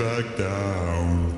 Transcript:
back down.